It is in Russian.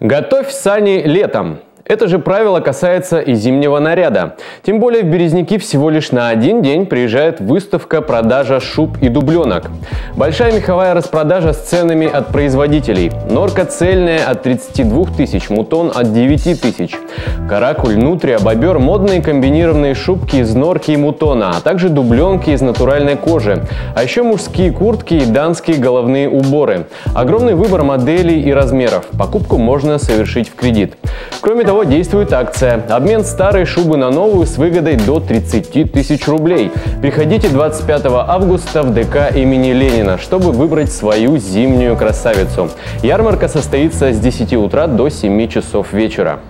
Готовь сани летом. Это же правило касается и зимнего наряда. Тем более в Березники всего лишь на один день приезжает выставка продажа шуб и дубленок. Большая меховая распродажа с ценами от производителей. Норка цельная от 32 тысяч, мутон от 9 тысяч. Каракуль, нутрия, бобер, модные комбинированные шубки из норки и мутона, а также дубленки из натуральной кожи. А еще мужские куртки и дамские головные уборы. Огромный выбор моделей и размеров. Покупку можно совершить в кредит. Кроме того, действует акция. Обмен старой шубы на новую с выгодой до 30 тысяч рублей. Приходите 25 августа в ДК имени Ленина, чтобы выбрать свою зимнюю красавицу. Ярмарка состоится с 10 утра до 7 часов вечера.